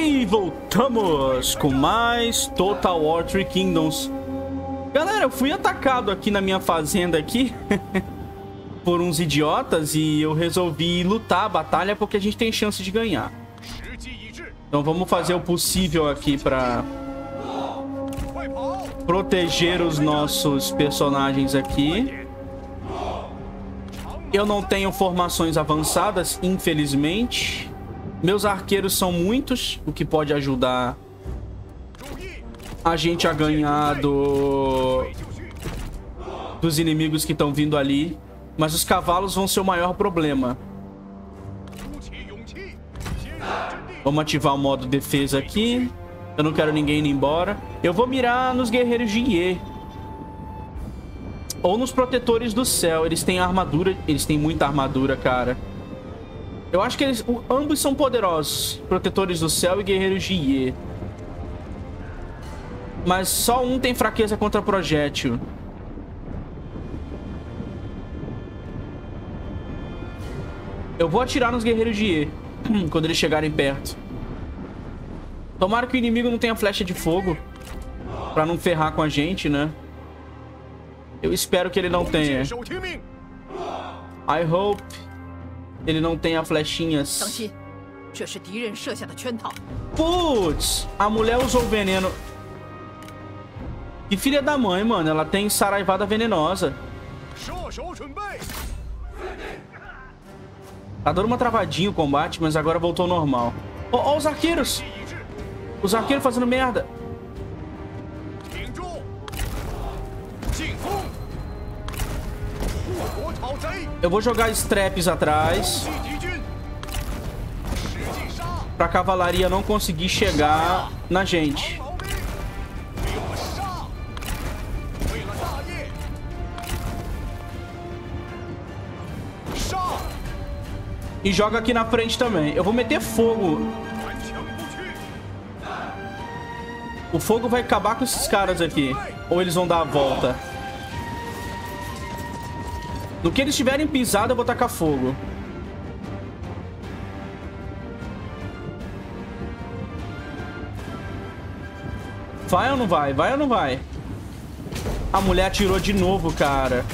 E voltamos com mais Total War Three Kingdoms. Galera, eu fui atacado aqui na minha fazenda aqui por uns idiotas e eu resolvi lutar a batalha porque a gente tem chance de ganhar. Então vamos fazer o possível aqui pra proteger os nossos personagens aqui. Eu não tenho formações avançadas, infelizmente. Meus arqueiros são muitos, o que pode ajudar a gente a ganhar do... dos inimigos que estão vindo ali. Mas os cavalos vão ser o maior problema. Vamos ativar o modo defesa aqui. Eu não quero ninguém indo embora. Eu vou mirar nos guerreiros de Ie. Ou nos protetores do céu. Eles têm armadura. Eles têm muita armadura, cara. Eu acho que eles... Ambos são poderosos. Protetores do céu e guerreiros de Ie. Mas só um tem fraqueza contra projétil. Eu vou atirar nos guerreiros de Ie. Quando eles chegarem perto. Tomara que o inimigo não tenha flecha de fogo. Pra não ferrar com a gente, né? Eu espero que ele não tenha. I hope ele não tenha flechinhas. Putz, a mulher usou veneno. Que filha da mãe, mano. Ela tem saraivada venenosa. Tá dando uma travadinha o combate, mas agora voltou ao normal. Ó, oh, oh, os arqueiros! Os arqueiros fazendo merda. Eu vou jogar straps atrás. Pra cavalaria não conseguir chegar na gente. E joga aqui na frente também. Eu vou meter fogo. O fogo vai acabar com esses caras aqui. Ou eles vão dar a volta. No que eles tiverem pisado, eu vou tacar fogo. Vai ou não vai? Vai ou não vai? A mulher atirou de novo, cara.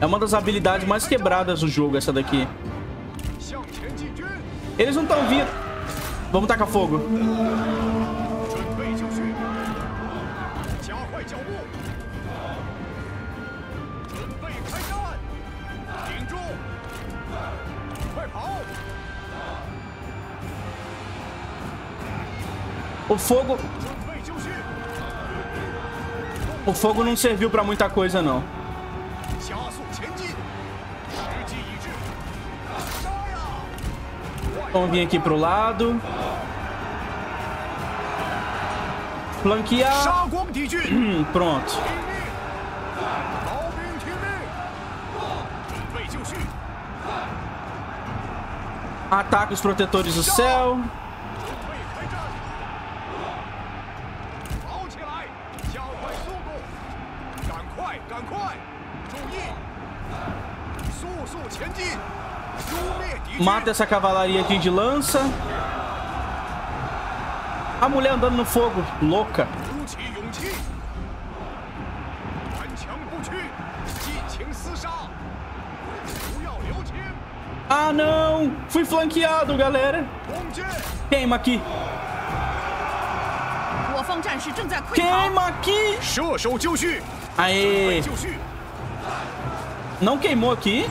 É uma das habilidades mais quebradas do jogo, essa daqui. Eles não estão vindo. Vamos tacar fogo. O fogo... O fogo não serviu pra muita coisa, não. Vamos vir aqui pro lado. Flanquear. Pronto. Ataca os protetores do céu. Mata essa cavalaria aqui de lança. A mulher andando no fogo, louca. Ah, não! Fui flanqueado, galera. Queima aqui. Queima aqui. Aê. Não queimou aqui.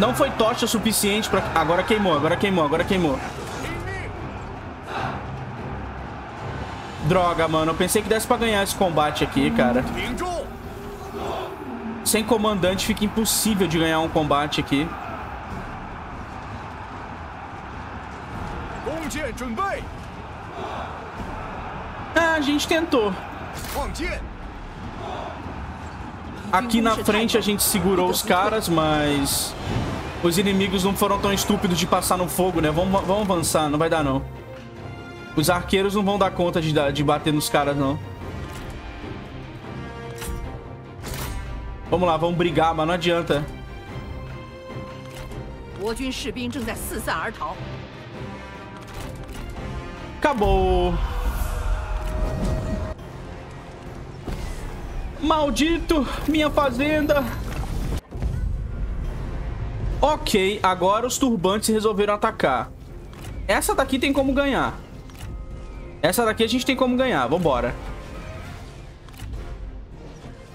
Não foi tocha suficiente pra... Agora queimou, agora queimou, agora queimou. Droga, mano. Eu pensei que desse pra ganhar esse combate aqui, cara. Sem comandante fica impossível de ganhar um combate aqui. Ah, a gente tentou. Aqui na frente a gente segurou os caras, mas... Os inimigos não foram tão estúpidos de passar no fogo, né? Vamos, vamos avançar, não vai dar não. Os arqueiros não vão dar conta de, de bater nos caras, não. Vamos lá, vamos brigar, mas não adianta. Acabou. Maldito, minha fazenda. Ok, agora os turbantes resolveram atacar. Essa daqui tem como ganhar. Essa daqui a gente tem como ganhar. Vambora.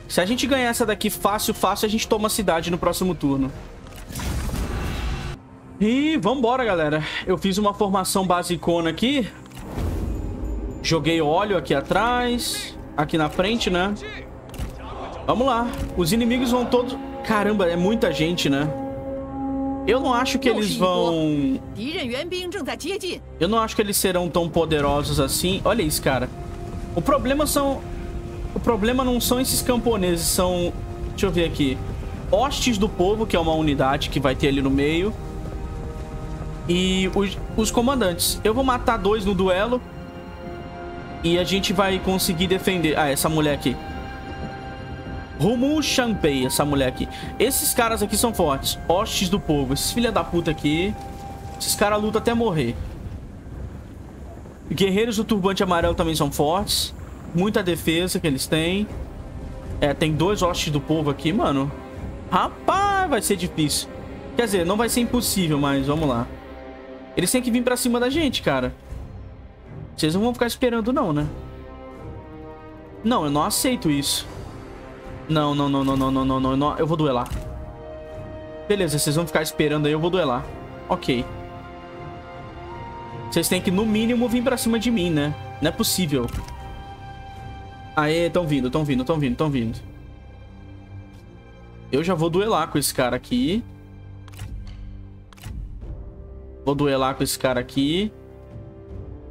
Se a gente ganhar essa daqui fácil, fácil, a gente toma a cidade no próximo turno. E vambora, galera. Eu fiz uma formação basicona aqui. Joguei óleo aqui atrás. Aqui na frente, né? Vamos lá. Os inimigos vão todos... Caramba, é muita gente, né? Eu não acho que eles vão. Eu não acho que eles serão tão poderosos assim. Olha isso, cara. O problema são. O problema não são esses camponeses, são. Deixa eu ver aqui. Hostes do povo, que é uma unidade que vai ter ali no meio. E os, os comandantes. Eu vou matar dois no duelo. E a gente vai conseguir defender. Ah, essa mulher aqui. Rumu Champei, essa mulher aqui. Esses caras aqui são fortes. Hostes do povo. Esses filha da puta aqui. Esses caras lutam até morrer. Guerreiros do turbante amarelo também são fortes. Muita defesa que eles têm. É, tem dois hostes do povo aqui, mano. Rapaz, vai ser difícil. Quer dizer, não vai ser impossível, mas vamos lá. Eles têm que vir pra cima da gente, cara. Vocês não vão ficar esperando não, né? Não, eu não aceito isso. Não, não, não, não, não, não, não, não, Eu vou duelar. Beleza, vocês vão ficar esperando aí, eu vou duelar. Ok. Vocês têm que, no mínimo, vir pra cima de mim, né? Não é possível. Aê, tão vindo, tão vindo, tão vindo, tão vindo. Eu já vou duelar com esse cara aqui. Vou duelar com esse cara aqui.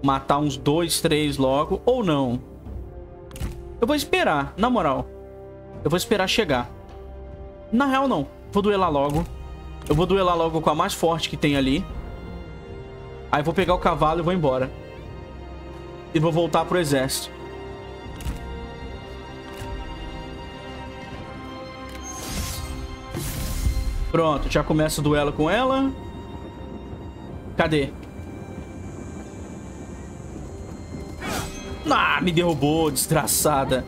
Matar uns dois, três logo. Ou não. Eu vou esperar, na moral. Eu vou esperar chegar. Na real, não. Vou duelar logo. Eu vou duelar logo com a mais forte que tem ali. Aí vou pegar o cavalo e vou embora. E vou voltar pro exército. Pronto, já começa o duelo com ela. Cadê? Ah, me derrubou, desgraçada.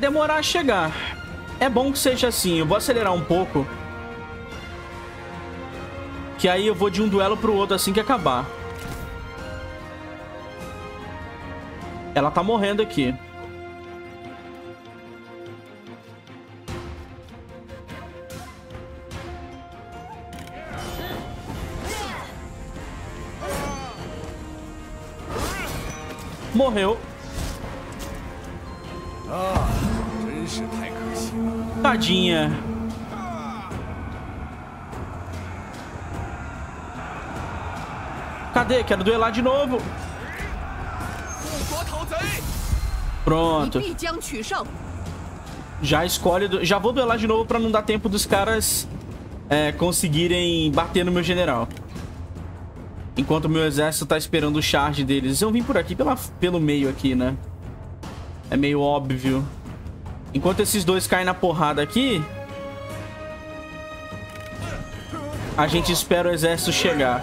Demorar a chegar. É bom que seja assim. Eu vou acelerar um pouco. Que aí eu vou de um duelo pro outro assim que acabar. Ela tá morrendo aqui. Morreu. Ah. Tadinha. Cadê? Quero duelar de novo. Pronto. Já escolhe... Já vou duelar de novo pra não dar tempo dos caras é, conseguirem bater no meu general. Enquanto o meu exército tá esperando o charge deles. Eu vim por aqui pela, pelo meio aqui, né? É meio óbvio. Enquanto esses dois caem na porrada aqui... A gente espera o exército chegar.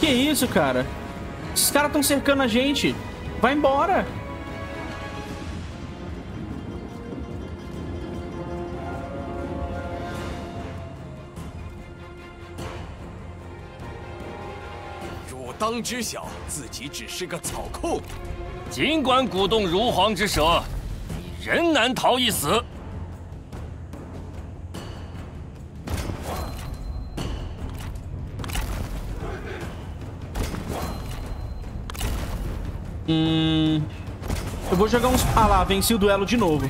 Que isso, cara? Esses caras estão cercando a gente. Vai embora. “ 汝当知晓，自己只是个草寇。尽管鼓动如簧之舌，你仍难逃一死。 Hum... Eu vou jogar uns... Ah lá, venci o duelo de novo.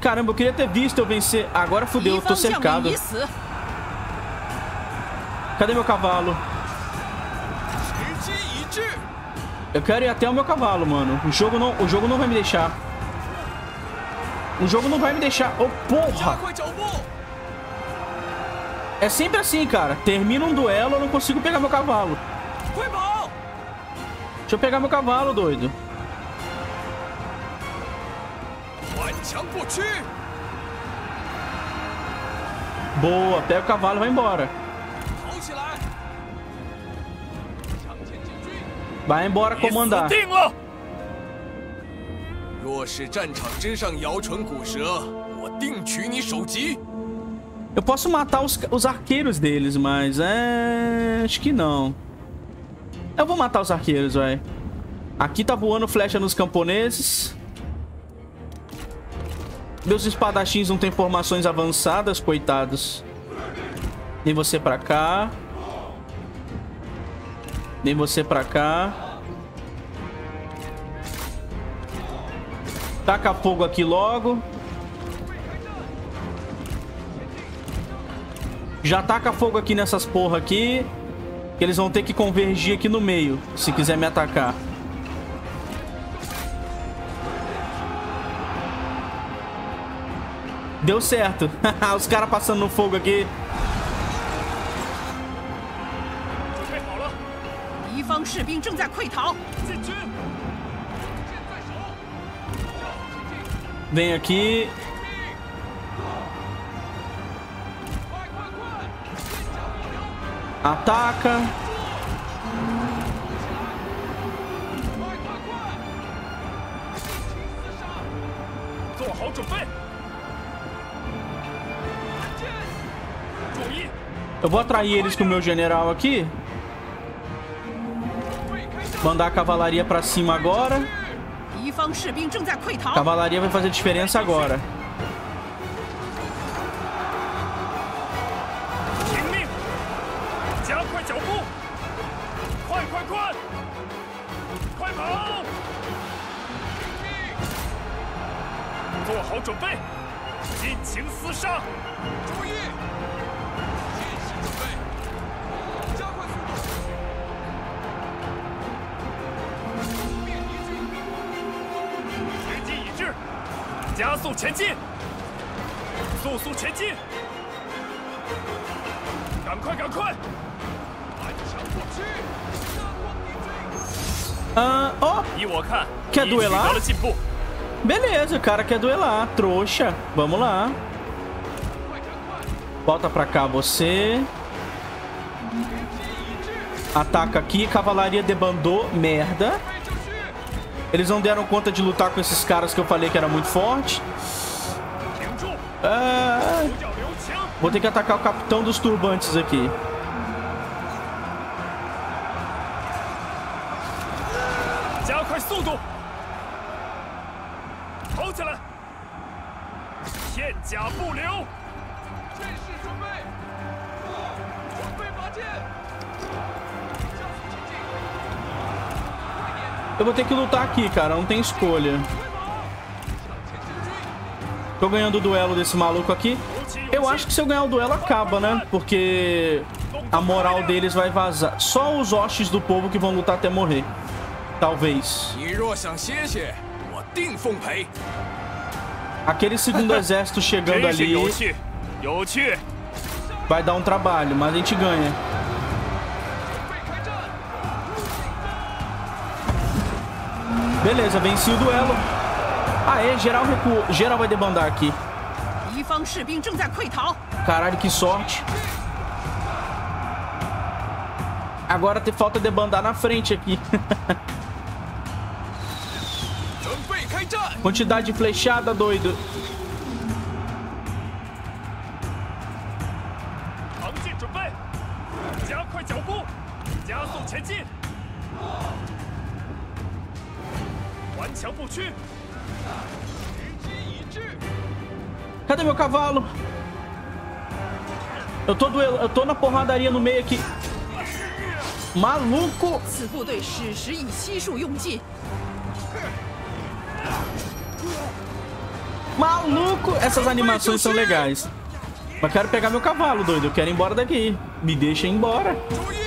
Caramba, eu queria ter visto eu vencer. Agora fudeu, 敌 eu tô 方将领 cercado. 已死， Cadê meu cavalo? Eu quero ir até o meu cavalo, mano. O jogo não, o jogo não vai me deixar. O jogo não vai me deixar. Ô, oh, porra! É sempre assim, cara. Termina um duelo, eu não consigo pegar meu cavalo. Deixa eu pegar meu cavalo, doido. Boa, pega o cavalo e vai embora. Vai embora comandar. Eu posso matar os, os arqueiros deles, mas é... Acho que não. Eu vou matar os arqueiros, velho. Aqui tá voando flecha nos camponeses. Meus espadachins não têm formações avançadas, coitados. Vem você pra cá. Nem você pra cá. Taca fogo aqui logo. Já taca fogo aqui nessas porra aqui. Que eles vão ter que convergir aqui no meio. Se quiser me atacar. Deu certo. Os caras passando no fogo aqui. 士兵正在溃逃，进军！ Vem aqui. Ataca. 做好准备。注意， Eu vou atrair eles com o meu general aqui. Mandar a cavalaria pra cima agora. Cavalaria vai fazer diferença agora. O cara quer duelar, trouxa. Vamos lá. Volta pra cá você. Ataca aqui, cavalaria debandou, merda. Eles não deram conta de lutar com esses caras que eu falei que era muito forte. Ah, vou ter que atacar o capitão dos turbantes aqui. Eu vou ter que lutar aqui, cara. Não tem escolha. Tô ganhando o duelo desse maluco aqui. Eu acho que se eu ganhar o duelo, acaba, né? Porque a moral deles vai vazar. Só os Oshis do povo que vão lutar até morrer. Talvez. Aquele segundo exército chegando ali... Vai dar um trabalho, mas a gente ganha. Beleza, venci o duelo. Aê, geral recuo. Geral vai debandar aqui. Caralho, que sorte. Agora tem falta debandar na frente aqui. Quantidade de flechada, doido. 扛进准备，加快脚步，加速前进，顽强不屈。 时机已至， Cadê meu cavalo? Eu tô, duel... eu tô na porradaria no meio aqui. Maluco! 此部队矢石已悉数用尽， Maluco! Essas animações são legais. Mas quero pegar meu cavalo, doido. Eu quero ir embora daqui. Me deixa ir embora. 注意！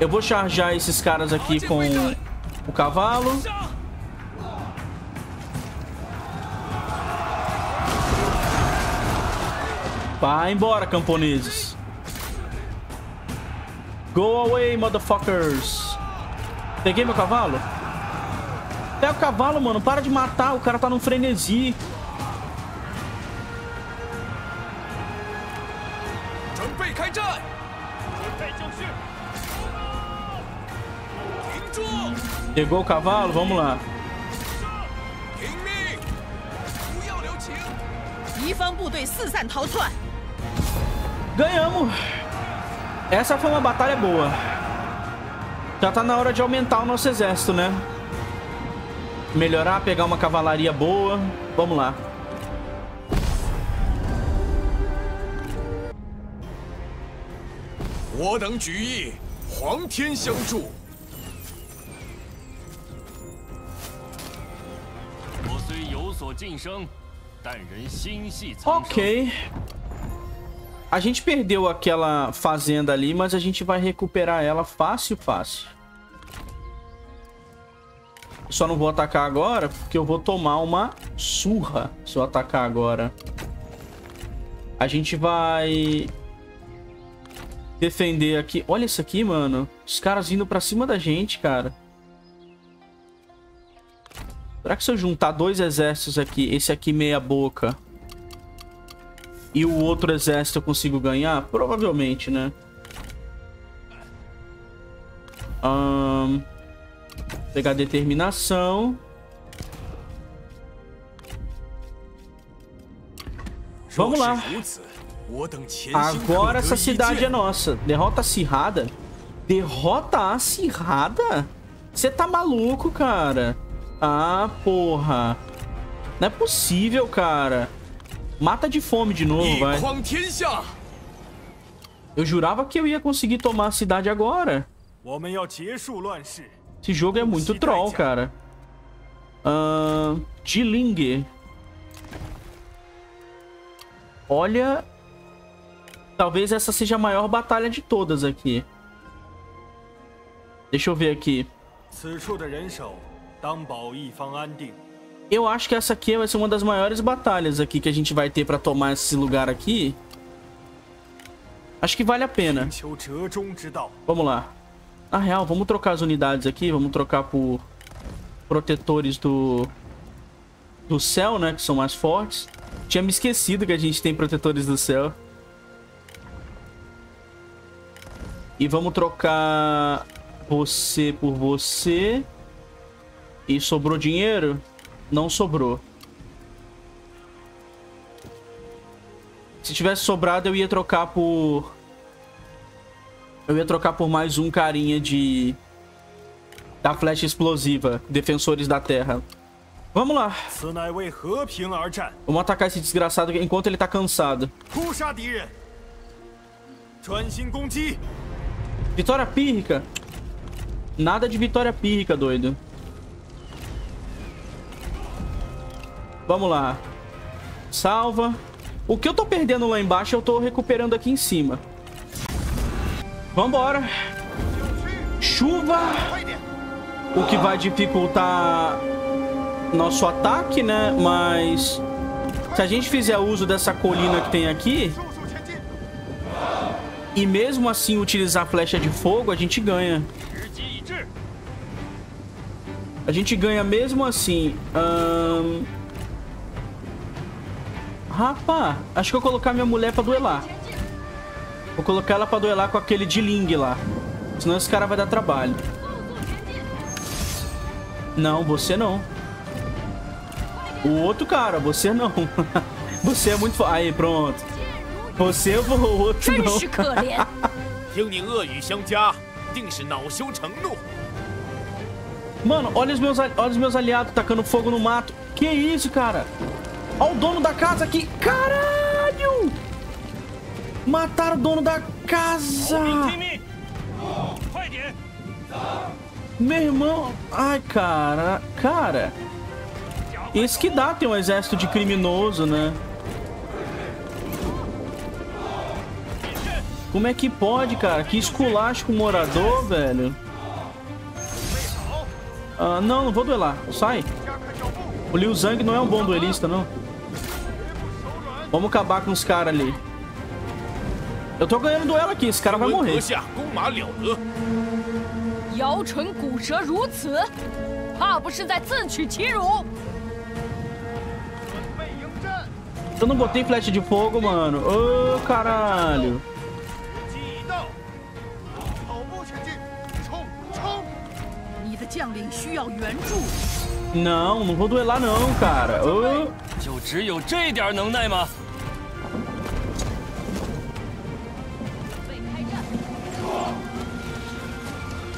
Eu vou charjar esses caras aqui com o cavalo. 上！Vai embora, camponeses. Go away, motherfuckers. Peguei meu cavalo? Pega o cavalo, mano. Para de matar. O cara tá num frenesi. 准备开战！ 准备就绪！ 停住！ Pegou o cavalo? Vamos lá. 听命！不要留情！ 敌方部队四散逃窜， Ganhamos. Essa foi uma batalha boa. Já tá na hora de aumentar o nosso exército, né? Melhorar, pegar uma cavalaria boa. Vamos lá. 我等举义，皇天相助。 晋升，但仍心系苍生。 Ok. A gente perdeu aquela fazenda ali, mas a gente vai recuperar ela fácil, fácil. Só não vou atacar agora, porque eu vou tomar uma surra se eu atacar agora. A gente vai defender aqui. Olha isso aqui, mano. Os caras vindo pra cima da gente, cara. Será que se eu juntar dois exércitos aqui, esse aqui meia boca e o outro exército eu consigo ganhar? Provavelmente, né? Um, pegar determinação. Vamos lá. Agora essa cidade é nossa. Derrota acirrada? Derrota acirrada? Você tá maluco, cara. Ah, porra. Não é possível, cara. Mata de fome de novo, vai. Eu jurava que eu ia conseguir tomar a cidade agora. Esse jogo é muito troll, cara. Uh, Jiling. Olha... Talvez essa seja a maior batalha de todas aqui. Deixa eu ver aqui. Eu acho que essa aqui é vai ser uma das maiores batalhas aqui que a gente vai ter pra tomar esse lugar aqui. Acho que vale a pena. Vamos lá. Na real, vamos trocar as unidades aqui. Vamos trocar por protetores do, do céu, né? Que são mais fortes. Tinha me esquecido que a gente tem protetores do céu. E vamos trocar você por você. E sobrou dinheiro? Não sobrou. Se tivesse sobrado, eu ia trocar por... Eu ia trocar por mais um carinha de... Da flecha explosiva. Defensores da Terra. Vamos lá. Vamos atacar esse desgraçado enquanto ele tá cansado. Vitória pírrica. Nada de vitória pírrica, doido. Vamos lá. Salva. O que eu tô perdendo lá embaixo, eu tô recuperando aqui em cima. Vambora. Chuva. O que vai dificultar nosso ataque, né? Mas se a gente fizer uso dessa colina que tem aqui... E mesmo assim utilizar flecha de fogo, a gente ganha. A gente ganha mesmo assim. Hum... Rapá, acho que eu vou colocar minha mulher pra duelar. Vou colocar ela pra duelar com aquele de Ling lá. Senão esse cara vai dar trabalho. Não, você não. O outro cara, você não. Você é muito... fo- Aí, pronto. Você, eu vou, o outro 真 não. 是可怜。 听你恶语相加，定是恼羞成怒。 Mano, olha os, meus, ali- olha os meus aliados tacando fogo no mato. Que isso, cara? Olha o dono da casa aqui. Caralho! Mataram o dono da casa. Meu irmão... Ai, cara... Cara... Isso que dá ter um exército de criminoso, né? Como é que pode, cara? Que esculacho com o morador, velho. Ah, não, não vou duelar. Sai. O Liu Zhang não é um bom duelista, não. Vamos acabar com os caras ali. Eu tô ganhando duelo aqui, esse cara vai morrer. Eu não botei flecha de fogo, mano. Ô, oh, caralho. Não, não vou duelar não, cara. Oh.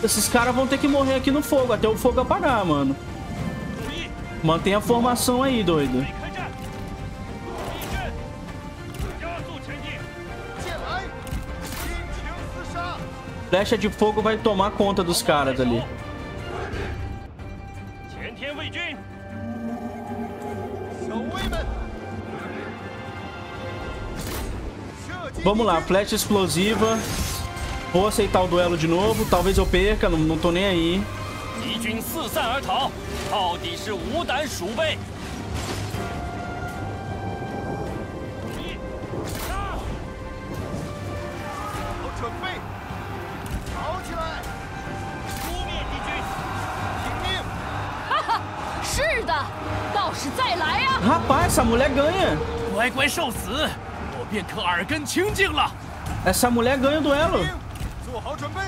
Esses caras vão ter que morrer aqui no fogo, até o fogo apagar, mano. Mantenha a formação aí, doido. Flecha de fogo vai tomar conta dos caras ali. Vamos lá, flecha explosiva. Vou aceitar o duelo de novo. Talvez eu perca, não, não tô nem aí. Rapaz, essa mulher ganha. Essa mulher ganha o duelo. 兵，做好准备，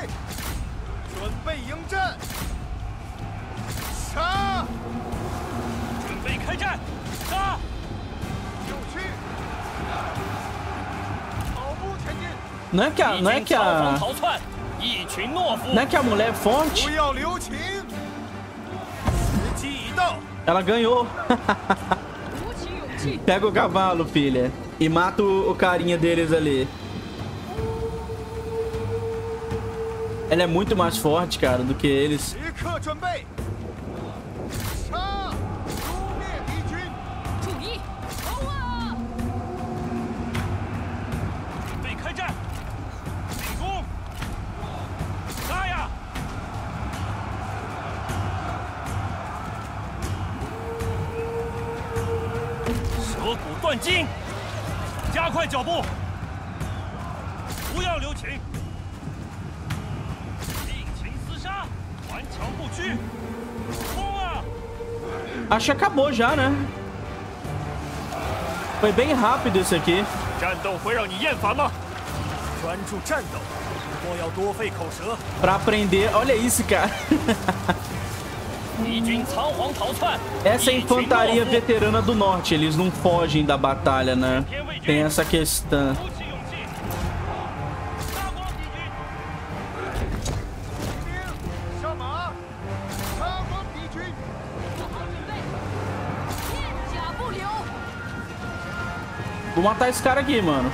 准备迎战！杀！准备开战，杀！有趣！跑步前进， Não é que a, 敌 não é 军 que 仓皇 a, 逃窜，一群懦夫 não。é que a mulher é forte. 不要留情！时机已到， Ela ganhou. 鼓起勇气， Pega o cavalo, filha. E mata o, o carinha deles ali. Ela é muito mais forte, cara, do que eles. 时刻准备！杀！诛灭敌军！注意，冲啊！准备开战，进攻！杀呀！舌骨断筋，加快脚步，不要留情， Acho que acabou já, né? Foi bem rápido isso aqui. Pra aprender... Olha isso, cara. Essa é a infantaria veterana do norte. Eles não fogem da batalha, né? Tem essa questão. Vou matar esse cara aqui, mano.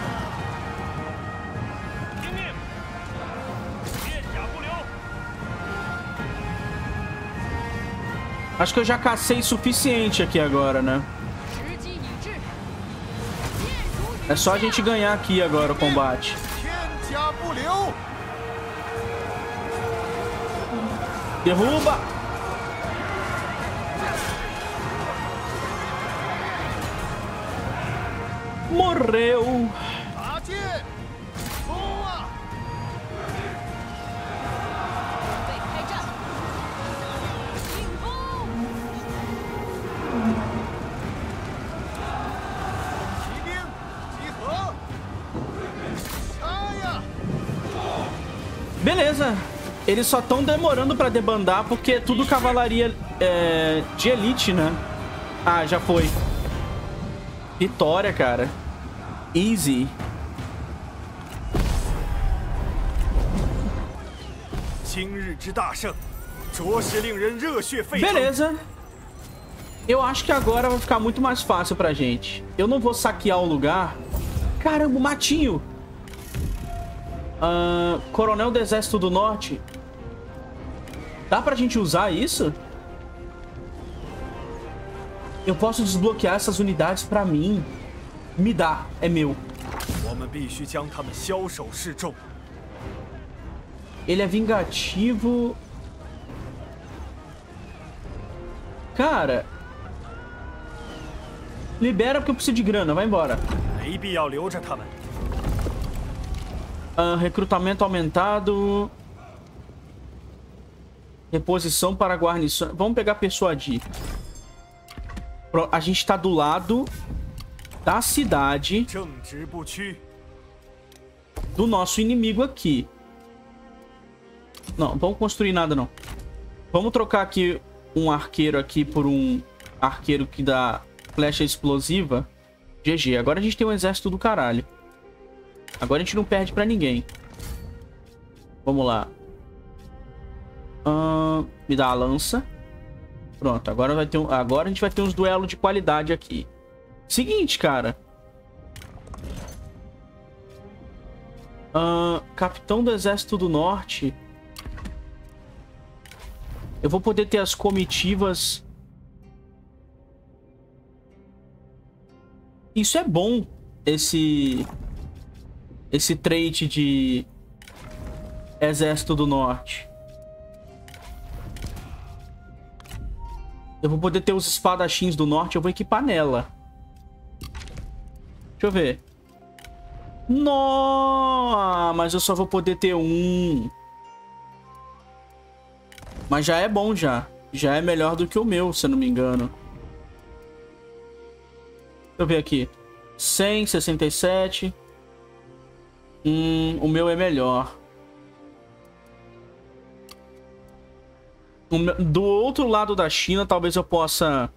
Acho que eu já cacei suficiente aqui agora, né? É só a gente ganhar aqui agora o combate. Derruba! morreu. Beleza. Eles só estão demorando para debandar porque é tudo cavalaria é, de elite, né? Ah, já foi. Vitória, cara easy. Beleza. Eu acho que agora vai ficar muito mais fácil pra gente. Eu não vou saquear o lugar. Caramba, o matinho. Uh, Coronel do Exército do Norte. Dá pra gente usar isso? Eu posso desbloquear essas unidades pra mim. Me dá, é meu. Ele é vingativo. Cara. Libera porque eu preciso de grana, vai embora. Recrutamento aumentado. Reposição para guarnição. Vamos pegar persuadir. A gente tá do lado da cidade do nosso inimigo aqui. Não, vamos construir nada não. Vamos trocar aqui um arqueiro aqui por um arqueiro que dá flecha explosiva. GG, agora a gente tem um exército do caralho. Agora a gente não perde pra ninguém. Vamos lá. Hum, me dá a lança. Pronto, agora, vai ter um, agora a gente vai ter uns duelos de qualidade aqui. Seguinte, cara. Ahn, Capitão do Exército do Norte. Eu vou poder ter as comitivas. Isso é bom, esse esse trait de Exército do Norte. Eu vou poder ter os espadachins do norte, eu vou equipar nela. Deixa eu ver. Nossa, mas eu só vou poder ter um. Mas já é bom já. Já é melhor do que o meu, se eu não me engano. Deixa eu ver aqui. 100, 67. Hum, o meu é melhor. Do outro lado da China, talvez eu possa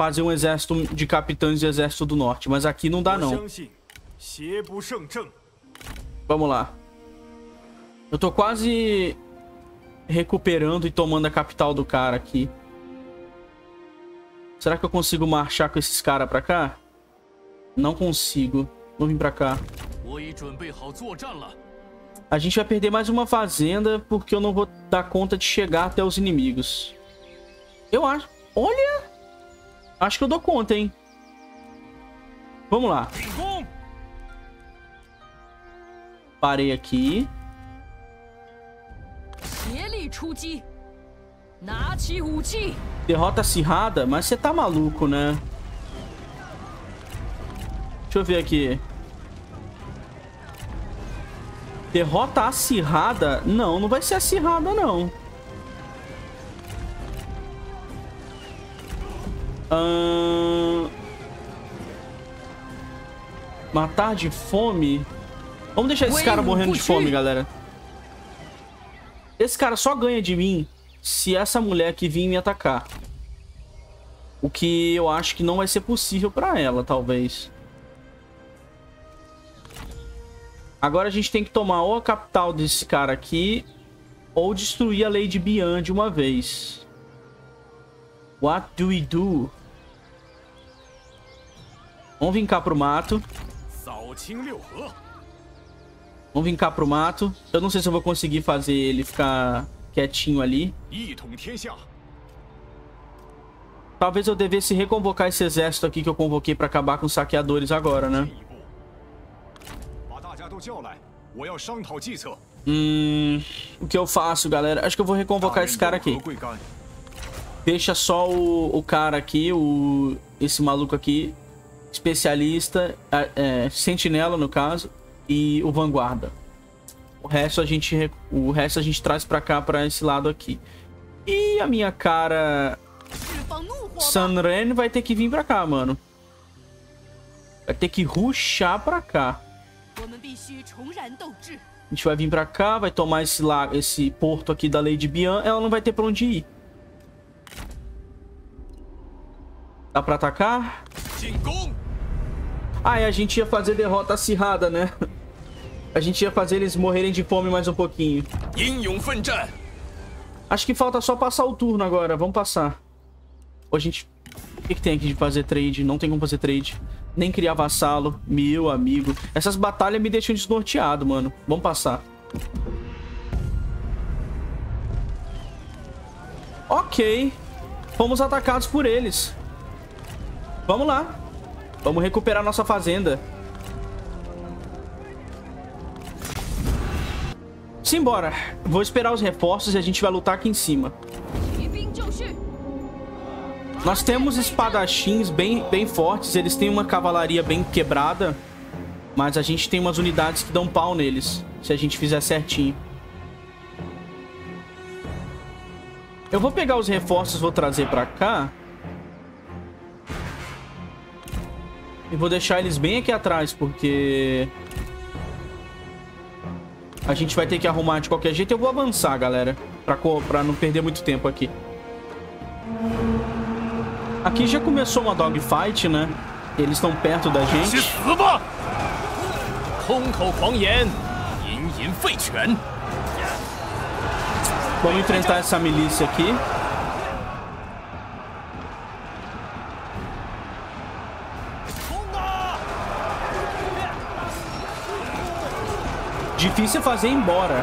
fazer um exército de capitães de exército do norte. Mas aqui não dá, não. Vamos lá. Eu tô quase recuperando e tomando a capital do cara aqui. Será que eu consigo marchar com esses caras pra cá? Não consigo. Vou vir pra cá. A gente vai perder mais uma fazenda porque eu não vou dar conta de chegar até os inimigos. Eu acho... Olha! Acho que eu dou conta, hein? Vamos lá. Parei aqui. Derrota acirrada? Mas você tá maluco, né? Deixa eu ver aqui. Derrota acirrada? Não, não vai ser acirrada, não. Ahn... Matar de fome? Vamos deixar esse cara morrendo de fome, galera. Esse cara só ganha de mim se essa mulher que vir me atacar. O que eu acho que não vai ser possível pra ela, talvez. Agora a gente tem que tomar ou a capital desse cara aqui, ou destruir a Lady Bian de uma vez. What do we do? Vamos vir cá pro mato. Vamos vir cá pro mato. Eu não sei se eu vou conseguir fazer ele ficar quietinho ali. Talvez eu devesse reconvocar esse exército aqui que eu convoquei pra acabar com os saqueadores agora, né? Hum, o que eu faço, galera? Acho que eu vou reconvocar esse cara aqui. Deixa só o, o cara aqui, o, esse maluco aqui, especialista, é, sentinela no caso, e o vanguarda. O resto a gente, o resto a gente traz para cá, para esse lado aqui. E a minha cara Sanren vai ter que vir para cá, mano. Vai ter que ruxar para cá. A gente vai vir pra cá, vai tomar esse, lago, esse porto aqui da Lady Bian. Ela não vai ter pra onde ir. Dá pra atacar? Ah, e a gente ia fazer derrota acirrada, né? A gente ia fazer eles morrerem de fome mais um pouquinho. Acho que falta só passar o turno agora. Vamos passar. Ô, gente... O que, que tem aqui de fazer trade? Não tem como fazer trade. Nem criar vassalo. Meu amigo. Essas batalhas me deixam desnorteado, mano. Vamos passar. Ok. Fomos atacados por eles. Vamos lá. Vamos recuperar nossa fazenda. Simbora. Vou esperar os reforços e a gente vai lutar aqui em cima. Nós temos espadachins bem, bem fortes. Eles têm uma cavalaria bem quebrada. Mas a gente tem umas unidades que dão pau neles. Se a gente fizer certinho. Eu vou pegar os reforços, vou trazer pra cá. E vou deixar eles bem aqui atrás, porque... A gente vai ter que arrumar de qualquer jeito. Eu vou avançar, galera. Pra, pra não perder muito tempo aqui. Aqui já começou uma dogfight, né? Eles estão perto da gente. Vamos enfrentar essa milícia aqui. Difícil fazer embora.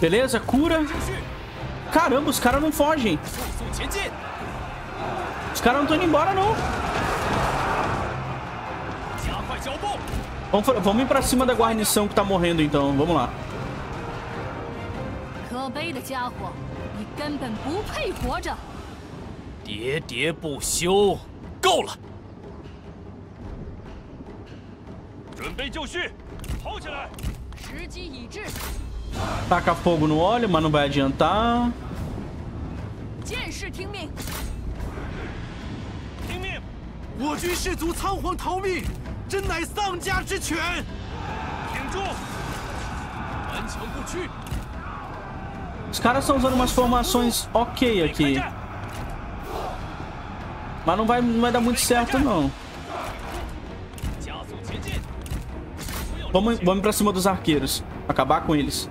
Beleza, cura. Caramba, os caras não fogem. Os caras não estão indo embora, não. Vamos, vamos ir pra cima da guarnição que tá morrendo, então. Vamos lá. Taca fogo no óleo, mas não vai adiantar. 剑士听命，听命！我军士卒仓皇逃命，真乃丧家之犬！挺住！顽强不屈， Os caras estão usando umas formações ok 开 aqui. 战！ Mas não vai, não vai dar muito certo, não. 加速前进！ Vamos, vamos pra cima dos arqueiros. Acabar com eles.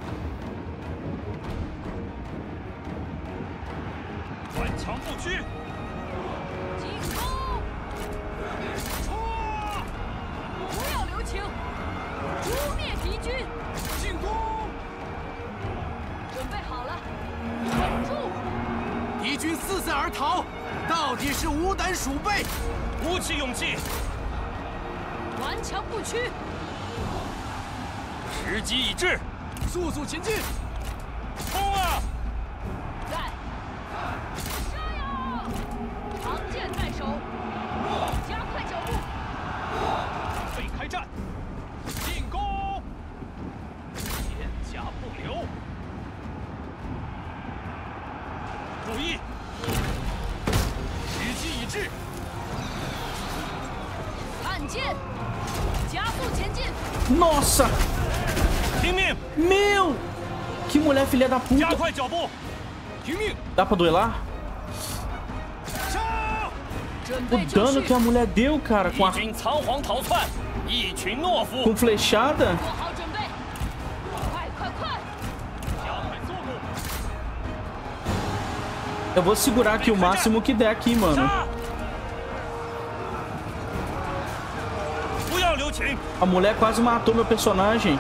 Nossa! Meu! Que mulher filha da puta! Dá pra duelar? O dano que a mulher deu, cara, com a... Com flechada? Eu vou segurar aqui o máximo que der aqui, mano. A mulher quase matou meu personagem.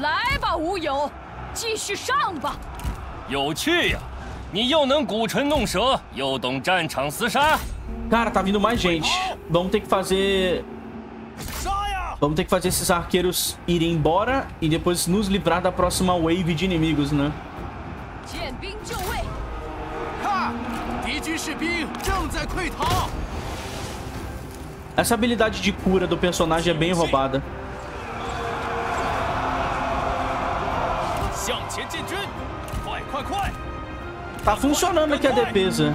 来吧，武友，继续上吧！有趣呀、你又能鼓唇弄舌，又懂战场厮杀。 Cara, tá vindo mais gente. Vamos ter que fazer. 杀呀！ Vamos ter que fazer esses arqueiros irem embora e depois nos livrar da próxima wave de inimigos, né? 剑兵就位，看，敌军士兵正在溃逃！ Essa habilidade de cura do personagem é bem roubada. Tá funcionando aqui a tá defesa.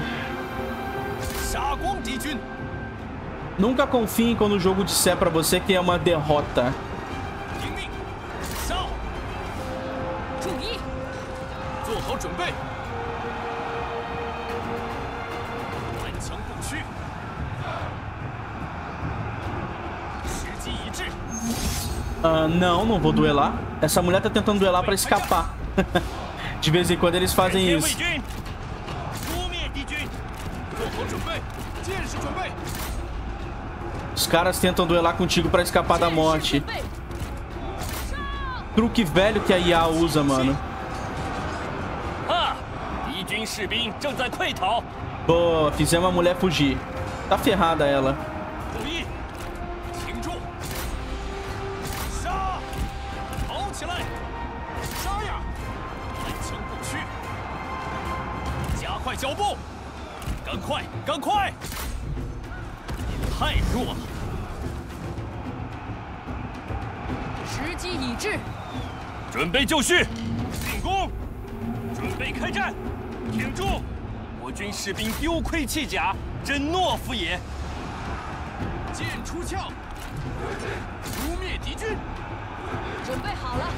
Nunca confie quando o jogo disser pra você que é uma derrota. não, não vou duelar. Essa mulher tá tentando duelar pra escapar. De vez em quando eles fazem isso. Os caras tentam duelar contigo pra escapar da morte. Truque velho que a IA usa, mano. Boa, fizemos a mulher fugir. Tá ferrada ela. 准备就绪，进攻，准备开战，挺住！我军士兵丢盔弃甲，真懦夫也。剑出鞘，诛灭敌军，准备好了，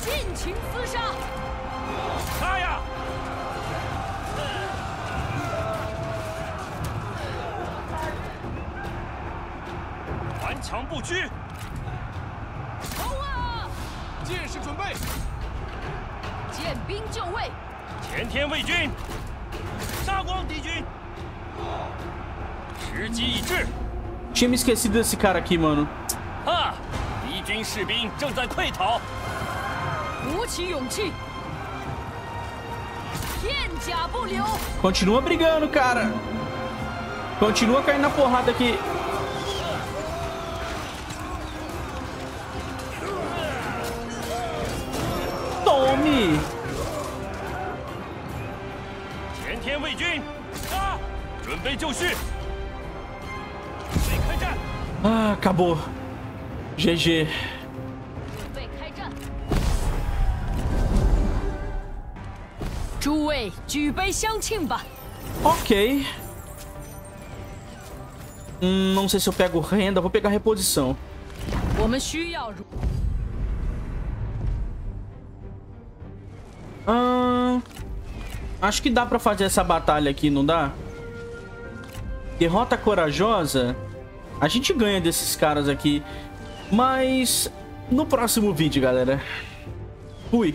尽情厮杀！杀呀！顽强不屈，前天卫军，杀光敌军。时机已至， Tinha me esquecido desse cara aqui, mano. 啊！敌军士兵正在溃逃，鼓起勇气，片甲不留。 Continua brigando, cara. Continua caindo na porrada aqui. Acabou. GG. Ok. Hum, não sei se eu pego renda. Vou pegar reposição. Acho que dá pra fazer essa batalha aqui, não dá? Derrota corajosa... A gente ganha desses caras aqui. Mas no próximo vídeo, galera. Fui.